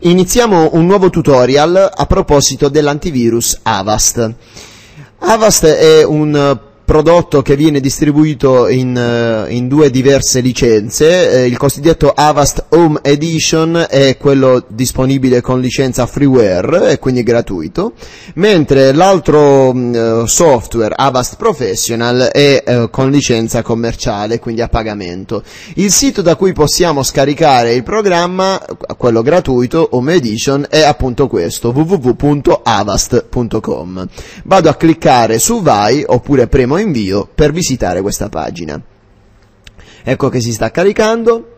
iniziamo un nuovo tutorial a proposito dell'antivirus Avast. Avast è un prodotto che viene distribuito in, uh, in due diverse licenze, eh, il cosiddetto Avast Home Edition è quello disponibile con licenza freeware e quindi gratuito, mentre l'altro uh, software Avast Professional è uh, con licenza commerciale, quindi a pagamento. Il sito da cui possiamo scaricare il programma, quello gratuito, Home Edition, è appunto questo, www.avast.com. Vado a cliccare su Vai oppure premo invio per visitare questa pagina. Ecco che si sta caricando.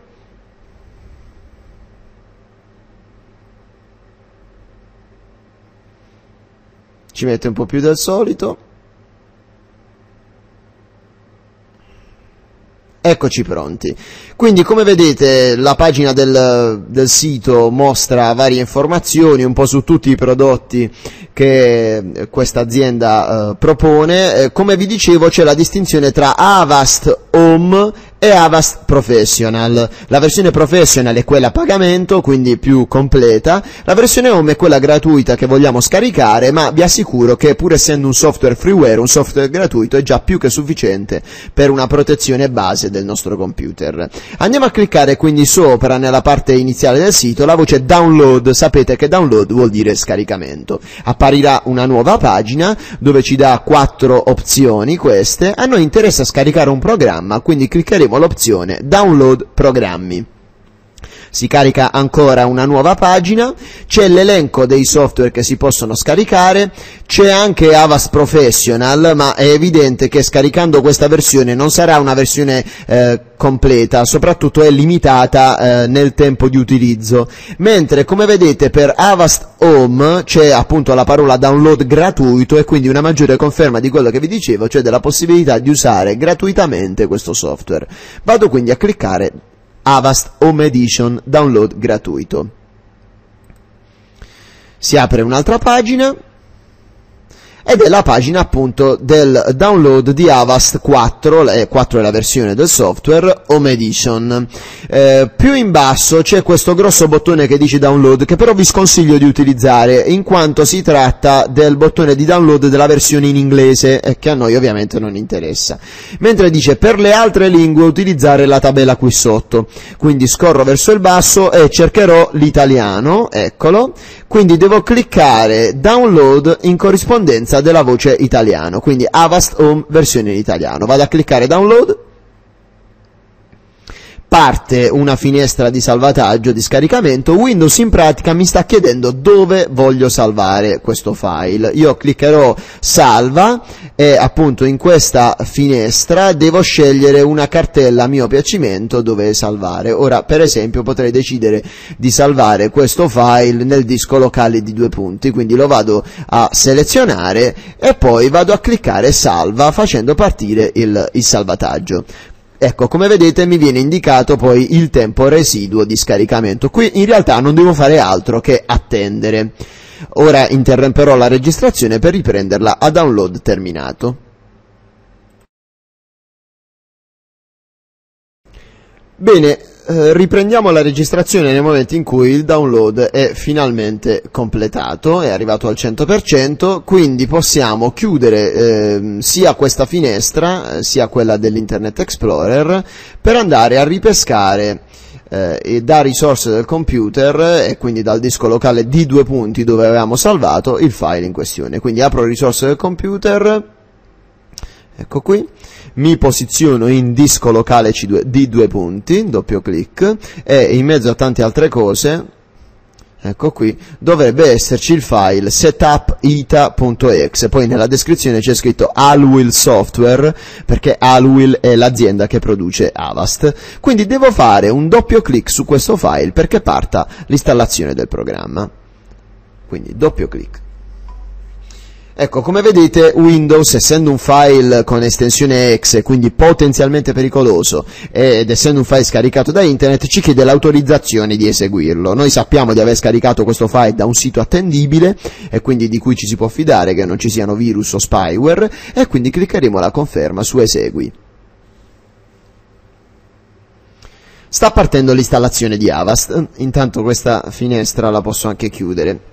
Ci mette un po' più del solito. Eccoci pronti. Quindi come vedete la pagina del, del, sito mostra varie informazioni un po' su tutti i prodotti che questa azienda eh, propone. Eh, come vi dicevo c'è la distinzione tra Avast Home e Avast Professional. La versione Professional è quella a pagamento, quindi più completa. La versione Home è quella gratuita che vogliamo scaricare, ma vi assicuro che pur essendo un software freeware, un software gratuito è già più che sufficiente per una protezione base del nostro computer. Andiamo a cliccare quindi sopra nella parte iniziale del sito la voce download, sapete che download vuol dire scaricamento. Apparirà una nuova pagina dove ci dà quattro opzioni queste, a noi interessa scaricare un programma, quindi cliccheremo avremo l'opzione Download programmi. Si carica ancora una nuova pagina, c'è l'elenco dei software che si possono scaricare, c'è anche Avast Professional, ma è evidente che scaricando questa versione non sarà una versione eh, completa, soprattutto è limitata eh, nel tempo di utilizzo. Mentre come vedete per Avast Home c'è appunto la parola download gratuito e quindi una maggiore conferma di quello che vi dicevo, cioè della possibilità di usare gratuitamente questo software. Vado quindi a cliccare Avast Home Edition download gratuito. Si apre un'altra pagina ed è la pagina appunto del download di Avast 4, eh, 4 è la versione del software, Home Edition. Eh, più in basso c'è questo grosso bottone che dice download che però vi sconsiglio di utilizzare in quanto si tratta del bottone di download della versione in inglese e che a noi ovviamente non interessa. Mentre dice per le altre lingue utilizzare la tabella qui sotto. Quindi scorro verso il basso e cercherò l'italiano, eccolo, quindi devo cliccare download in corrispondenza della voce italiano, quindi Avast Home versione in italiano. Vado a cliccare download parte una finestra di salvataggio, di scaricamento, Windows in pratica mi sta chiedendo dove voglio salvare questo file. Io cliccherò salva e appunto in questa finestra devo scegliere una cartella a mio piacimento dove salvare. Ora per esempio potrei decidere di salvare questo file nel disco locale di due punti, quindi lo vado a selezionare e poi vado a cliccare salva facendo partire il, il salvataggio. Ecco, come vedete mi viene indicato poi il tempo residuo di scaricamento. Qui in realtà non devo fare altro che attendere. Ora interromperò la registrazione per riprenderla a download terminato. Bene, eh, riprendiamo la registrazione nel momento in cui il download è finalmente completato, è arrivato al 100%, quindi possiamo chiudere eh, sia questa finestra eh, sia quella dell'Internet Explorer per andare a ripescare eh, da risorse del computer e quindi dal disco locale di due punti dove avevamo salvato il file in questione. Quindi apro risorse del computer, ecco qui, mi posiziono in disco locale C2 di due punti, doppio clic, e in mezzo a tante altre cose, ecco qui, dovrebbe esserci il file setupita.exe, poi nella descrizione c'è scritto Alwil Software, perché Alwil è l'azienda che produce Avast, quindi devo fare un doppio clic su questo file perché parta l'installazione del programma. Quindi doppio clic. Ecco, come vedete Windows, essendo un file con estensione exe, quindi potenzialmente pericoloso, ed essendo un file scaricato da internet, ci chiede l'autorizzazione di eseguirlo. Noi sappiamo di aver scaricato questo file da un sito attendibile, e quindi di cui ci si può fidare che non ci siano virus o spyware, e quindi cliccheremo la conferma su esegui. sta partendo l'installazione di Avast, intanto questa finestra la posso anche chiudere.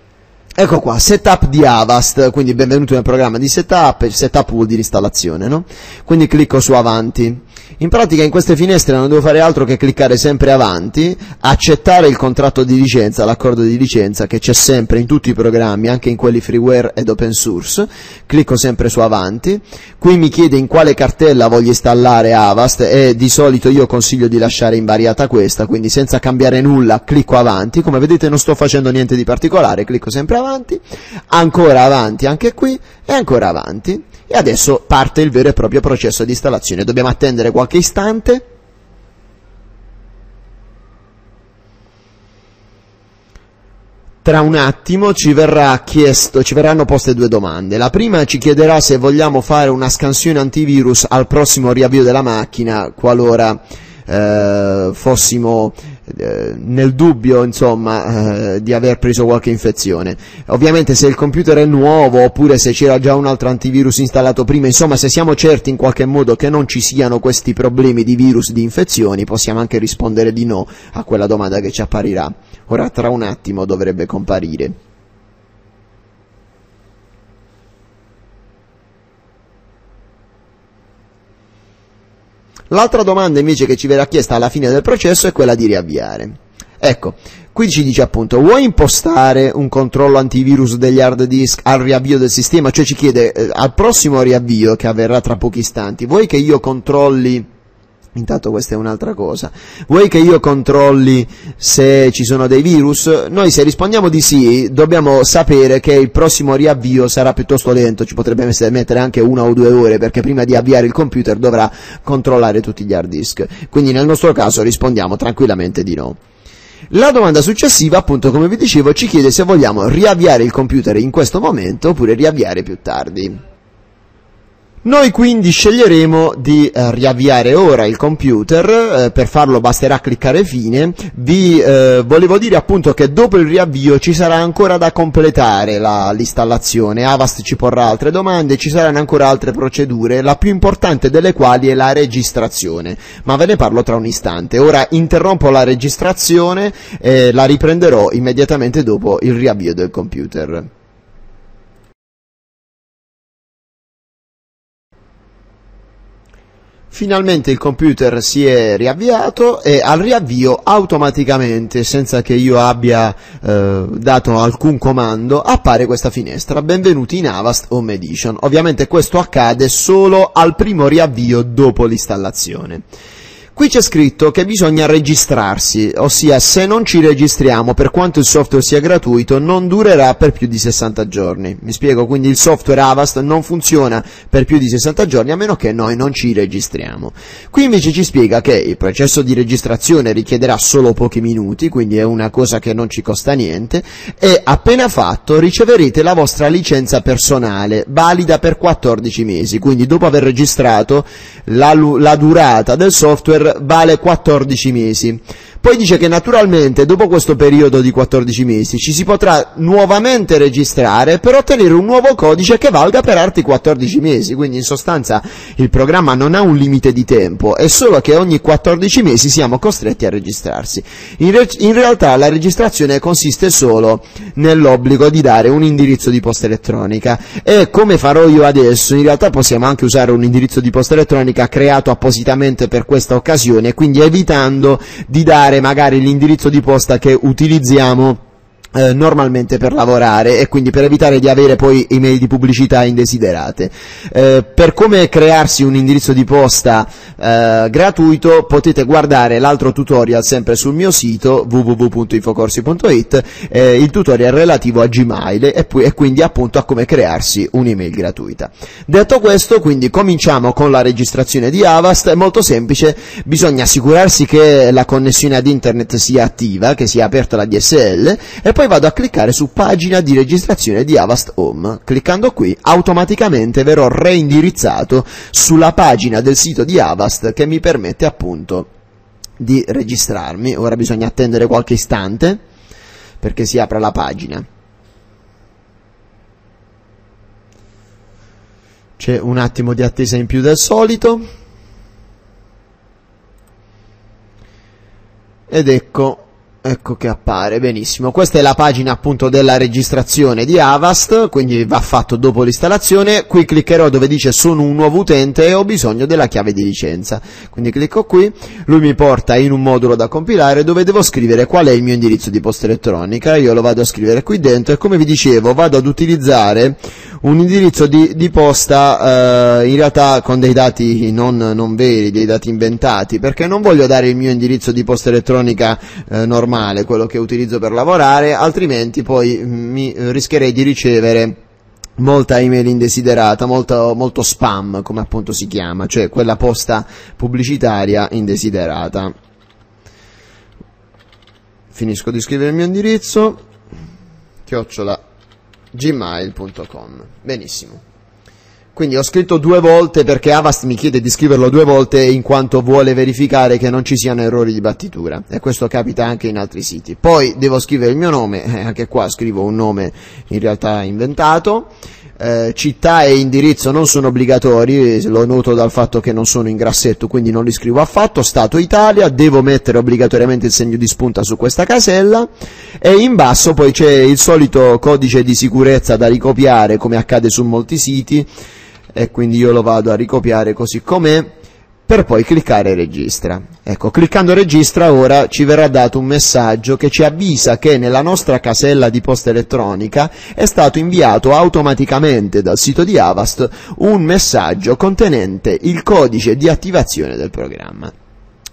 Ecco qua, setup di Avast, quindi benvenuto nel programma di setup, setup vuol dire installazione, no? Quindi clicco su avanti. In pratica in queste finestre non devo fare altro che cliccare sempre avanti, accettare il contratto di licenza, l'accordo di licenza che c'è sempre in tutti i programmi, anche in quelli freeware ed open source, clicco sempre su avanti, qui mi chiede in quale cartella voglio installare Avast e di solito io consiglio di lasciare invariata questa, quindi senza cambiare nulla clicco avanti, come vedete non sto facendo niente di particolare, clicco sempre avanti, ancora avanti anche qui e ancora avanti e adesso parte il vero e proprio processo di installazione. Dobbiamo attendere qualche istante. Tra un attimo ci, chiesto, ci verranno poste due domande. La prima ci chiederà se vogliamo fare una scansione antivirus al prossimo riavvio della macchina, qualora eh, fossimo nel dubbio insomma eh, di aver preso qualche infezione. Ovviamente se il computer è nuovo oppure se c'era già un altro antivirus installato prima insomma se siamo certi in qualche modo che non ci siano questi problemi di virus di infezioni possiamo anche rispondere di no a quella domanda che ci apparirà. Ora tra un attimo dovrebbe comparire L'altra domanda invece che ci verrà chiesta alla fine del processo è quella di riavviare. Ecco, qui ci dice appunto, vuoi impostare un controllo antivirus degli hard disk al riavvio del sistema? Cioè ci chiede, eh, al prossimo riavvio che avverrà tra pochi istanti, vuoi che io controlli Intanto questa è un'altra cosa. Vuoi che io controlli se ci sono dei virus? Noi se rispondiamo di sì, dobbiamo sapere che il prossimo riavvio sarà piuttosto lento, ci potrebbe mettere anche una o due ore perché prima di avviare il computer dovrà controllare tutti gli hard disk. Quindi nel nostro caso rispondiamo tranquillamente di no. La domanda successiva, appunto come vi dicevo, ci chiede se vogliamo riavviare il computer in questo momento oppure riavviare più tardi. Noi quindi sceglieremo di eh, riavviare ora il computer, eh, per farlo basterà cliccare fine, vi eh, volevo dire appunto che dopo il riavvio ci sarà ancora da completare la, l'installazione, Avast ci porrà altre domande, ci saranno ancora altre procedure, la più importante delle quali è la registrazione, ma ve ne parlo tra un istante. Ora interrompo la registrazione e la riprenderò immediatamente dopo il riavvio del computer. Finalmente il computer si è riavviato e al riavvio automaticamente, senza che io abbia eh, dato alcun comando, appare questa finestra. Benvenuti in Avast Home Edition. Ovviamente questo accade solo al primo riavvio dopo l'installazione. Qui c'è scritto che bisogna registrarsi, ossia se non ci registriamo per quanto il software sia gratuito non durerà per più di 60 giorni. Mi spiego, quindi il software Avast non funziona per più di 60 giorni a meno che noi non ci registriamo. Qui invece ci spiega che il processo di registrazione richiederà solo pochi minuti, quindi è una cosa che non ci costa niente, e appena fatto riceverete la vostra licenza personale, valida per 14 mesi, quindi dopo aver registrato la, la durata del software vale 14 mesi. Poi dice che naturalmente dopo questo periodo di 14 mesi ci si potrà nuovamente registrare per ottenere un nuovo codice che valga per altri 14 mesi, quindi in sostanza il programma non ha un limite di tempo, è solo che ogni 14 mesi siamo costretti a registrarsi. In, re- in realtà la registrazione consiste solo nell'obbligo di dare un indirizzo di posta elettronica e come farò io adesso, in realtà possiamo anche usare un indirizzo di posta elettronica creato appositamente per questa occasione, quindi evitando di dare magari l'indirizzo di posta che utilizziamo eh, normalmente per lavorare e quindi per evitare di avere poi email di pubblicità indesiderate. Eh, per come crearsi un indirizzo di posta eh, gratuito potete guardare l'altro tutorial sempre sul mio sito www.infocorsi.it, eh, il tutorial relativo a Gmail e, poi, e quindi appunto a come crearsi un'email gratuita. Detto questo quindi cominciamo con la registrazione di Avast, è molto semplice, bisogna assicurarsi che la connessione ad internet sia attiva, che sia aperta la DSL poi vado a cliccare su pagina di registrazione di Avast Home. Cliccando qui automaticamente verrò reindirizzato sulla pagina del sito di Avast che mi permette appunto di registrarmi. Ora bisogna attendere qualche istante perché si apra la pagina. C'è un attimo di attesa in più del solito. ed ecco Ecco che appare, benissimo. Questa è la pagina appunto della registrazione di Avast, quindi va fatto dopo l'installazione. Qui cliccherò dove dice sono un nuovo utente e ho bisogno della chiave di licenza. Quindi clicco qui, lui mi porta in un modulo da compilare dove devo scrivere qual è il mio indirizzo di posta elettronica. Io lo vado a scrivere qui dentro e come vi dicevo vado ad utilizzare un indirizzo di, di posta eh, in realtà con dei dati non, non, veri, dei dati inventati, perché non voglio dare il mio indirizzo di posta elettronica eh, normale, quello che utilizzo per lavorare, altrimenti poi mm, mi rischierei di ricevere molta email indesiderata, molto, molto spam, come appunto si chiama, cioè quella posta pubblicitaria indesiderata. Finisco di scrivere il mio indirizzo, chiocciola gmail.com. Benissimo. Quindi ho scritto due volte perché Avast mi chiede di scriverlo due volte in quanto vuole verificare che non ci siano errori di battitura. E questo capita anche in altri siti. Poi devo scrivere il mio nome, eh, anche qua scrivo un nome in realtà inventato. Eh, città e indirizzo non sono obbligatori, lo noto dal fatto che non sono in grassetto, quindi non li scrivo affatto, Stato Italia, devo mettere obbligatoriamente il segno di spunta su questa casella. E in basso poi c'è il solito codice di sicurezza da ricopiare come accade su molti siti e quindi io lo vado a ricopiare così com'è per poi cliccare registra. Ecco, cliccando registra ora ci verrà dato un messaggio che ci avvisa che nella nostra casella di posta elettronica è stato inviato automaticamente dal sito di Avast un messaggio contenente il codice di attivazione del programma.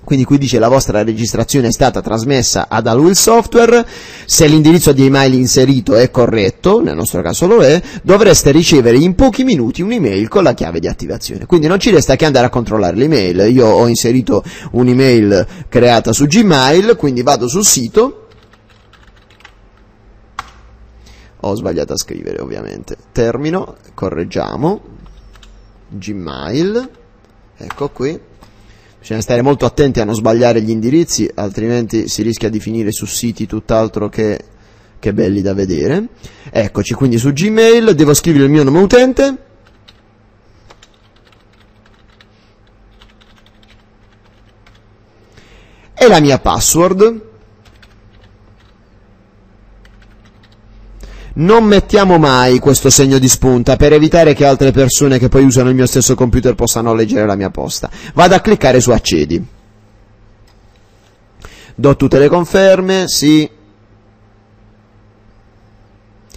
Quindi qui dice la vostra registrazione è stata trasmessa ad Alwil Software, se l'indirizzo di email inserito è corretto, nel nostro caso lo è, dovreste ricevere in pochi minuti un'email con la chiave di attivazione. Quindi non ci resta che andare a controllare l'email. Io ho inserito un'email creata su Gmail, quindi vado sul sito, ho sbagliato a scrivere ovviamente, termino, correggiamo, Gmail, ecco qui, Bisogna stare molto attenti a non sbagliare gli indirizzi, altrimenti si rischia di finire su siti tutt'altro che, che belli da vedere. Eccoci quindi su Gmail, devo scrivere il mio nome utente. E la mia password. Non mettiamo mai questo segno di spunta per evitare che altre persone che poi usano il mio stesso computer possano leggere la mia posta. Vado a cliccare su accedi. Do tutte le conferme, sì.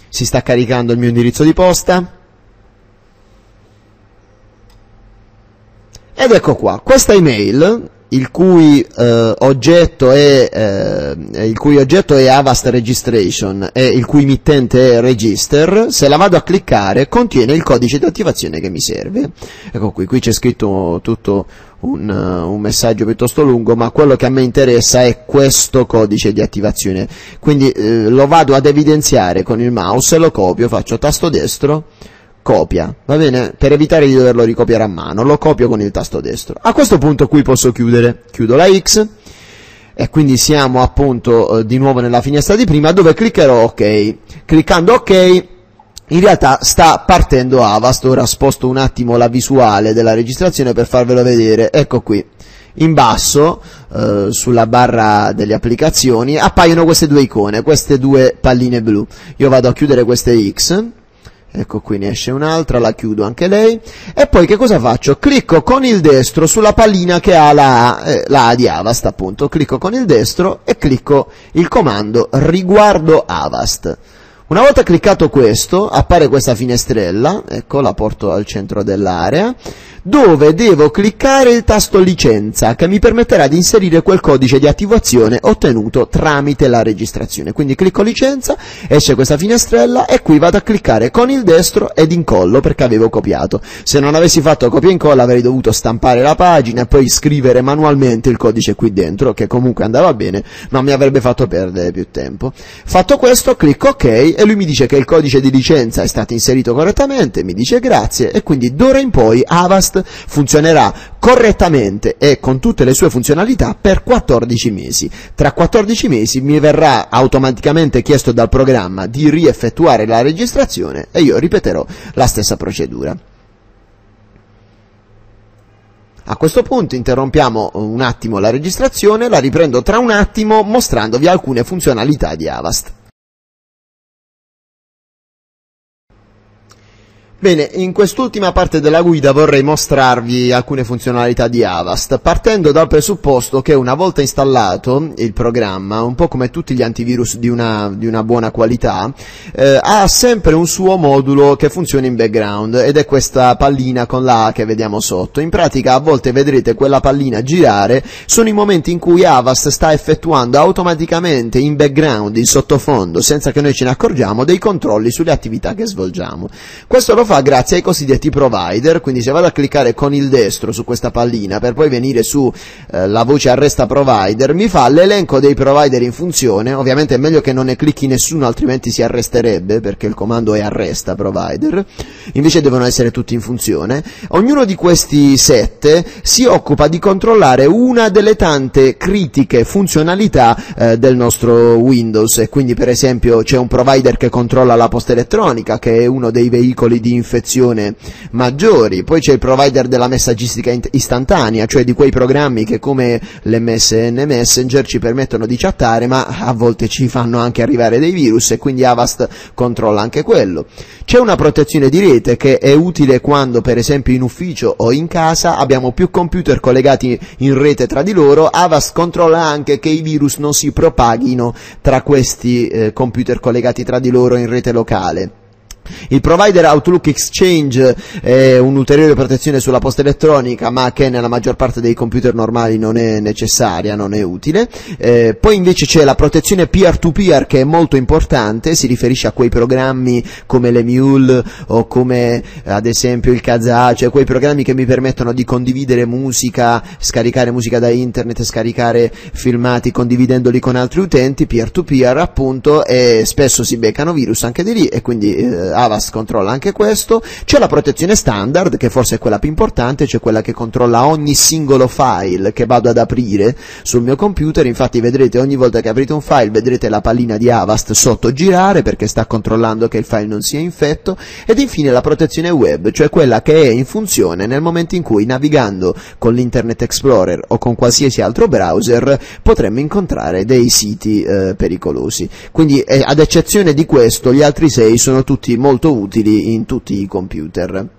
Si sta caricando il mio indirizzo di posta. Ed ecco qua, questa email il cui, eh, oggetto è, eh, il cui oggetto è Avast Registration e il cui mittente è Register, se la vado a cliccare contiene il codice di attivazione che mi serve. Ecco qui, qui c'è scritto tutto un, uh, un, messaggio piuttosto lungo, ma quello che a me interessa è questo codice di attivazione. Quindi eh, lo vado ad evidenziare con il mouse, lo copio, faccio tasto destro, copia, va bene? Per evitare di doverlo ricopiare a mano, lo copio con il tasto destro. A questo punto qui posso chiudere, chiudo la X e quindi siamo appunto eh, di nuovo nella finestra di prima dove cliccherò OK. Cliccando OK in realtà sta partendo Avast, ora sposto un attimo la visuale della registrazione per farvelo vedere, ecco qui. In basso, eh, sulla barra delle applicazioni, appaiono queste due icone, queste due palline blu. Io vado a chiudere queste X, ecco qui ne esce un'altra, la chiudo anche lei, e poi che cosa faccio? Clicco con il destro sulla pallina che ha la eh, la A di Avast appunto, clicco con il destro e clicco il comando riguardo Avast. Una volta cliccato questo, appare questa finestrella, ecco la porto al centro dell'area, dove devo cliccare il tasto licenza che mi permetterà di inserire quel codice di attivazione ottenuto tramite la registrazione. Quindi clicco licenza, esce questa finestrella e qui vado a cliccare con il destro ed incollo perché avevo copiato. Se non avessi fatto copia e incolla avrei dovuto stampare la pagina e poi scrivere manualmente il codice qui dentro, che comunque andava bene, ma mi avrebbe fatto perdere più tempo. Fatto questo, clicco ok e lui mi dice che il codice di licenza è stato inserito correttamente, mi dice grazie e quindi d'ora in poi Avast funzionerà correttamente e con tutte le sue funzionalità per 14 mesi. Tra 14 mesi mi verrà automaticamente chiesto dal programma di rieffettuare la registrazione e io ripeterò la stessa procedura. A questo punto interrompiamo un attimo la registrazione, la riprendo tra un attimo mostrandovi alcune funzionalità di Avast. Bene, in quest'ultima parte della guida vorrei mostrarvi alcune funzionalità di Avast, partendo dal presupposto che una volta installato il programma, un po' come tutti gli antivirus di una, di una buona qualità, eh, ha sempre un suo modulo che funziona in background ed è questa pallina con la A che vediamo sotto. In pratica a volte vedrete quella pallina girare, sono i momenti in cui Avast sta effettuando automaticamente in background, in sottofondo, senza che noi ce ne accorgiamo, dei controlli sulle attività che svolgiamo. Questo lo fa grazie ai cosiddetti provider, quindi se vado a cliccare con il destro su questa pallina per poi venire su eh, la voce arresta provider, mi fa l'elenco dei provider in funzione, ovviamente è meglio che non ne clicchi nessuno altrimenti si arresterebbe perché il comando è arresta provider, invece devono essere tutti in funzione. Ognuno di questi sette si occupa di controllare una delle tante critiche funzionalità eh, del nostro Windows. E quindi per esempio c'è un provider che controlla la posta elettronica che è uno dei veicoli di infezione maggiori, poi c'è il provider della messaggistica istantanea, cioè di quei programmi che come l'MSN Messenger ci permettono di chattare, ma a volte ci fanno anche arrivare dei virus e quindi Avast controlla anche quello. C'è una protezione di rete che è utile quando per esempio in ufficio o in casa abbiamo più computer collegati in rete tra di loro, Avast controlla anche che i virus non si propaghino tra questi eh, computer collegati tra di loro in rete locale. Il provider Outlook Exchange è un'ulteriore protezione sulla posta elettronica, ma che nella maggior parte dei computer normali non è necessaria, non è utile. Eh, poi invece c'è la protezione peer-to-peer che è molto importante, si riferisce a quei programmi come l'Emule o come ad esempio il Kazaa, cioè quei programmi che mi permettono di condividere musica, scaricare musica da internet, scaricare filmati condividendoli con altri utenti, peer-to-peer appunto, e spesso si beccano virus anche di lì e quindi eh, Avast controlla anche questo, c'è la protezione standard che forse è quella più importante, cioè quella che controlla ogni singolo file che vado ad aprire sul mio computer, infatti vedrete ogni volta che aprite un file vedrete la pallina di Avast sotto girare perché sta controllando che il file non sia infetto. Ed infine la protezione web, cioè quella che è in funzione nel momento in cui navigando con l'Internet Explorer o con qualsiasi altro browser potremmo incontrare dei siti eh, pericolosi. Quindi eh, ad eccezione di questo gli altri sei sono tutti molto molto utili in tutti i computer.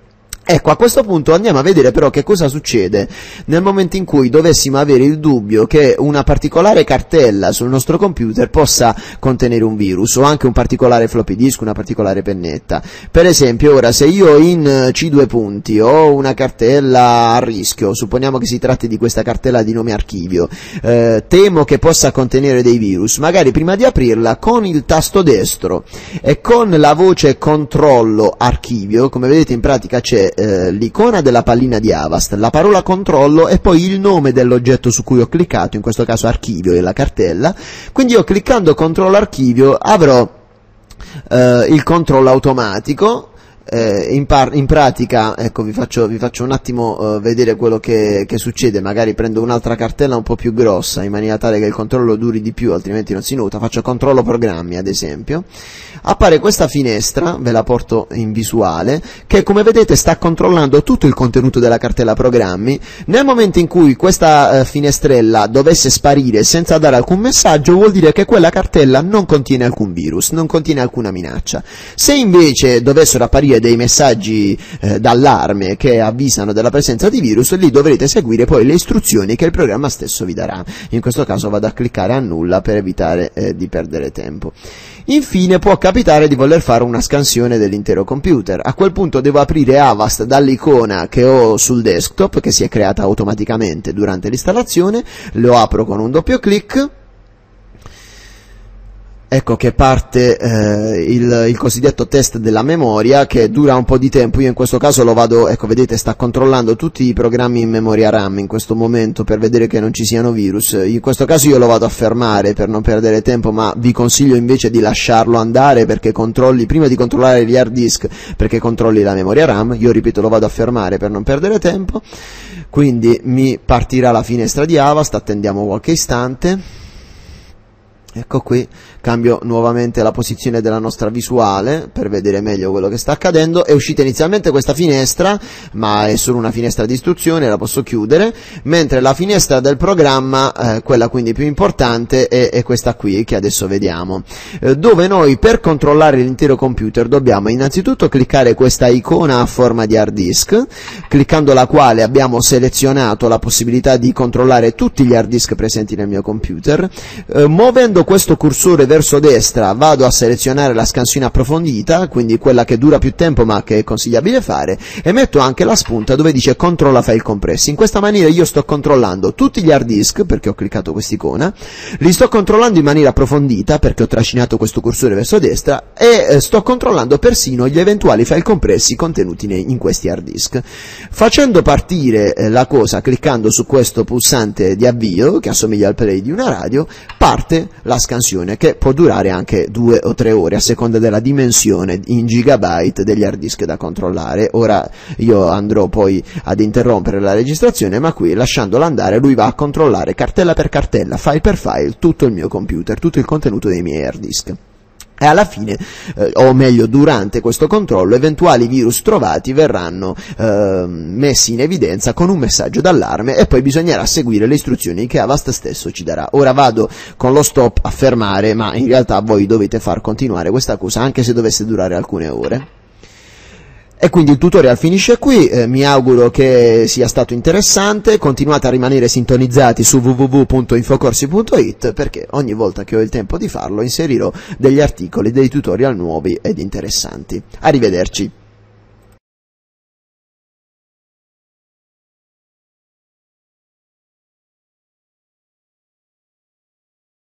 Ecco, a questo punto andiamo a vedere però che cosa succede nel momento in cui dovessimo avere il dubbio che una particolare cartella sul nostro computer possa contenere un virus o anche un particolare floppy disk, una particolare pennetta. Per esempio, ora se io in C2 punti ho una cartella a rischio, supponiamo che si tratti di questa cartella di nome archivio, eh, temo che possa contenere dei virus, magari prima di aprirla con il tasto destro e con la voce controllo archivio, come vedete in pratica c'è eh, l'icona della pallina di Avast, la parola controllo e poi il nome dell'oggetto su cui ho cliccato, in questo caso archivio e la cartella, quindi io cliccando controllo archivio avrò eh, il controllo automatico eh, in, par- in, pratica, ecco vi faccio, vi faccio un attimo uh, vedere quello che, che, succede, magari prendo un'altra cartella un po' più grossa in maniera tale che il controllo duri di più, altrimenti non si nota, faccio controllo programmi ad esempio, appare questa finestra, ve la porto in visuale, che come vedete sta controllando tutto il contenuto della cartella programmi, nel momento in cui questa uh, finestrella dovesse sparire senza dare alcun messaggio vuol dire che quella cartella non contiene alcun virus, non contiene alcuna minaccia. Se invece dovessero apparire dei messaggi eh, d'allarme che avvisano della presenza di virus, lì dovrete seguire poi le istruzioni che il programma stesso vi darà. In questo caso vado a cliccare annulla per evitare eh, di perdere tempo. Infine può capitare di voler fare una scansione dell'intero computer. A quel punto devo aprire Avast dall'icona che ho sul desktop, che si è creata automaticamente durante l'installazione, lo apro con un doppio clic, ecco che parte eh, il, il, cosiddetto test della memoria che dura un po' di tempo, io in questo caso lo vado, ecco vedete sta controllando tutti i programmi in memoria RAM in questo momento per vedere che non ci siano virus, in questo caso io lo vado a fermare per non perdere tempo ma vi consiglio invece di lasciarlo andare perché controlli, prima di controllare gli hard disk perché controlli la memoria RAM, io ripeto lo vado a fermare per non perdere tempo, quindi mi partirà la finestra di Avast, attendiamo qualche istante, ecco qui cambio nuovamente la posizione della nostra visuale per vedere meglio quello che sta accadendo, è uscita inizialmente questa finestra, ma è solo una finestra di istruzione, la posso chiudere, mentre la finestra del programma, eh, quella quindi più importante, è, è, questa qui che adesso vediamo, eh, dove noi per controllare l'intero computer dobbiamo innanzitutto cliccare questa icona a forma di hard disk, cliccando la quale abbiamo selezionato la possibilità di controllare tutti gli hard disk presenti nel mio computer, eh, muovendo questo cursore verso destra vado a selezionare la scansione approfondita, quindi quella che dura più tempo ma che è consigliabile fare, e metto anche la spunta dove dice controlla file compressi. In questa maniera io sto controllando tutti gli hard disk, perché ho cliccato quest'icona, li sto controllando in maniera approfondita, perché ho trascinato questo cursore verso destra, e eh, sto controllando persino gli eventuali file compressi contenuti in questi hard disk. Facendo partire eh, la cosa cliccando su questo pulsante di avvio, che assomiglia al play di una radio, parte la scansione, che può durare anche due o tre ore, a seconda della dimensione in gigabyte degli hard disk da controllare. Ora io andrò poi ad interrompere la registrazione, ma qui lasciandola andare lui va a controllare cartella per cartella, file per file, tutto il mio computer, tutto il contenuto dei miei hard disk e alla fine, eh, o meglio durante questo controllo, eventuali virus trovati verranno eh, messi in evidenza con un messaggio d'allarme e poi bisognerà seguire le istruzioni che Avast stesso ci darà. Ora vado con lo stop a fermare, ma in realtà voi dovete far continuare questa cosa anche se dovesse durare alcune ore. E quindi il tutorial finisce qui, eh, mi auguro che sia stato interessante, continuate a rimanere sintonizzati su www.infocorsi.it perché ogni volta che ho il tempo di farlo inserirò degli articoli, dei tutorial nuovi ed interessanti. Arrivederci.